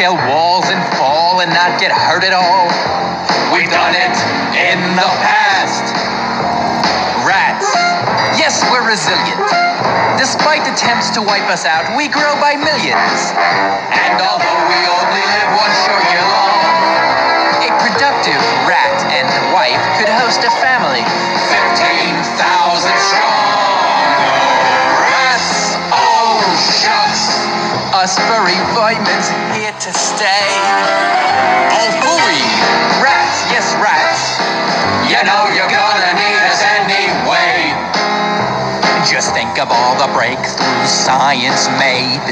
scale walls and fall and not get hurt at all. We've done it in the past. Rats. Yes, we're resilient. Despite attempts to wipe us out, we grow by millions. And although we only live one short year long, a productive rat and wife could host a family Furry vitamins here to stay. Oh, furry. Rats, yes, rats. You know you're gonna need us anyway. Just think of all the breakthroughs science made